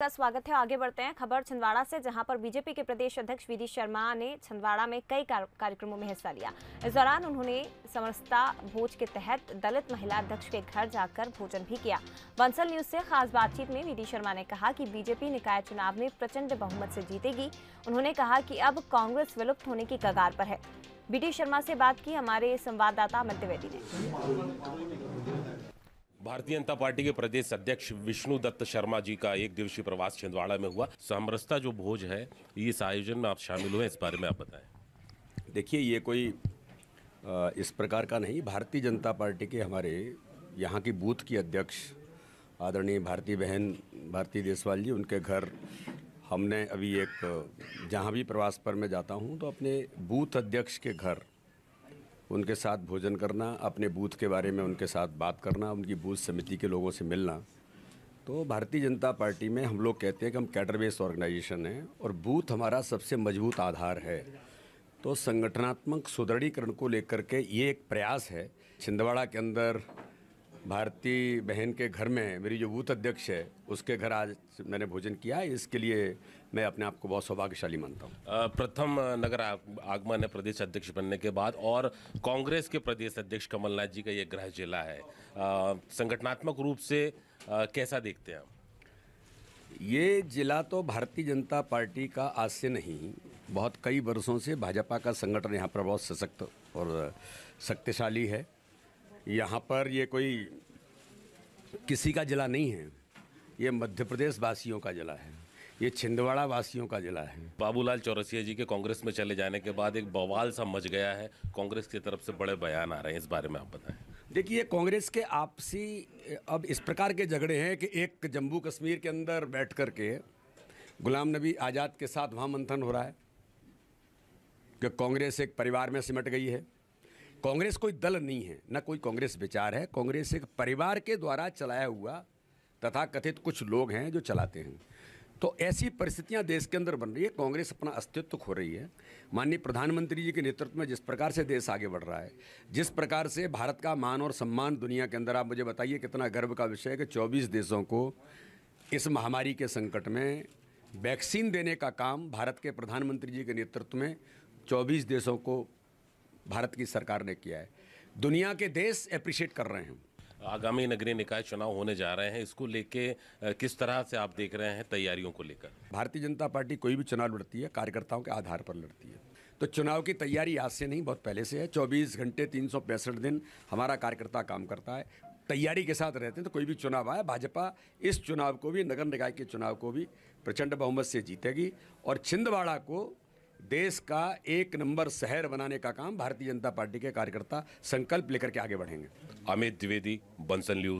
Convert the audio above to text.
का स्वागत है। आगे बढ़ते हैं खबर छिंदवाड़ा से, जहाँ पर बीजेपी के प्रदेश अध्यक्ष वीडी शर्मा ने छिंदवाड़ा में कई कार्यक्रमों में हिस्सा लिया। इस दौरान उन्होंने समरसता भोज के तहत दलित महिला अध्यक्ष के घर जाकर भोजन भी किया। बंसल न्यूज़ से खास बातचीत में वीडी शर्मा ने कहा कि बीजेपी निकाय चुनाव में प्रचंड बहुमत से जीतेगी। उन्होंने कहा कि अब कांग्रेस विलुप्त होने की कगार पर है। बीडी शर्मा से बात की हमारे संवाददाता अमित द्विवेदी ने। भारतीय जनता पार्टी के प्रदेश अध्यक्ष विष्णु दत्त शर्मा जी का एक दिवसीय प्रवास छिंदवाड़ा में हुआ। समरसता जो भोज है, इस आयोजन में आप शामिल हुए इस बारे में आप बताएँ। देखिए, ये कोई इस प्रकार का नहीं। भारतीय जनता पार्टी के हमारे यहाँ की बूथ की अध्यक्ष, आदरणीय भारतीय बहन, भारती देसवाल जी, उनके घर हमने अभी एक, जहाँ भी प्रवास पर मैं जाता हूँ तो अपने बूथ अध्यक्ष के घर उनके साथ भोजन करना, अपने बूथ के बारे में उनके साथ बात करना, उनकी बूथ समिति के लोगों से मिलना। तो भारतीय जनता पार्टी में हम लोग कहते हैं कि हम कैडर बेस्ड ऑर्गेनाइजेशन हैं और बूथ हमारा सबसे मज़बूत आधार है। तो संगठनात्मक सुदृढ़ीकरण को लेकर के ये एक प्रयास है। छिंदवाड़ा के अंदर भारतीय बहन के घर में मेरी जो बूथ अध्यक्ष है उसके घर आज मैंने भोजन किया। है इसके लिए मैं अपने आप को बहुत सौभाग्यशाली मानता हूँ। प्रथम नगर आगमन है प्रदेश अध्यक्ष बनने के बाद और कांग्रेस के प्रदेश अध्यक्ष कमलनाथ जी का ये गृह जिला है। संगठनात्मक रूप से आ, कैसा देखते हैं आप? ये जिला तो भारतीय जनता पार्टी का आज से नहीं बहुत कई वर्षों से भाजपा का संगठन यहाँ पर बहुत सशक्त और शक्तिशाली है। यहाँ पर ये कोई किसी का जिला नहीं है। ये मध्य प्रदेश वासियों का जिला है। ये छिंदवाड़ा वासियों का जिला है। बाबूलाल चौरसिया जी के कांग्रेस में चले जाने के बाद एक बवाल सा मच गया है। कांग्रेस की तरफ़ से बड़े बयान आ रहे हैं इस बारे में आप बताएँ। देखिए कांग्रेस के आपसी अब इस प्रकार के झगड़े हैं कि एक जम्मू कश्मीर के अंदर बैठ कर के गुलाम नबी आज़ाद के साथ वहाँ मंथन हो रहा है। कि कांग्रेस एक परिवार में सिमट गई है। कांग्रेस कोई दल नहीं है, न कोई कांग्रेस विचार है। कांग्रेस एक परिवार के द्वारा चलाया हुआ तथा कथित कुछ लोग हैं जो चलाते हैं। तो ऐसी परिस्थितियाँ देश के अंदर बन रही है, कांग्रेस अपना अस्तित्व खो रही है। माननीय प्रधानमंत्री जी के नेतृत्व में जिस प्रकार से देश आगे बढ़ रहा है, जिस प्रकार से भारत का मान और सम्मान दुनिया के अंदर, आप मुझे बताइए कितना गर्व का विषय है कि 24 देशों को इस महामारी के संकट में वैक्सीन देने का काम भारत के प्रधानमंत्री जी के नेतृत्व में 24 देशों को भारत की सरकार ने किया है। दुनिया के देश अप्रिशिएट कर रहे हैं आगामी नगरीय निकाय चुनाव होने जा रहे हैं। इसको लेके किस तरह से आप देख रहे हैं तैयारियों को लेकर? भारतीय जनता पार्टी कोई भी चुनाव लड़ती है कार्यकर्ताओं के आधार पर लड़ती है। तो चुनाव की तैयारी आज से नहीं बहुत पहले से है। 24 घंटे तीन सौ पैंसठ दिन हमारा कार्यकर्ता काम करता है। तैयारी के साथ रहते हैं तो कोई भी चुनाव आए भाजपा इस चुनाव को भी नगर निकाय के चुनाव को भी प्रचंड बहुमत से जीतेगी। और छिंदवाड़ा को देश का एक नंबर शहर बनाने का काम भारतीय जनता पार्टी के कार्यकर्ता संकल्प लेकर के आगे बढ़ेंगे। अमित द्विवेदी बंसन न्यूज़।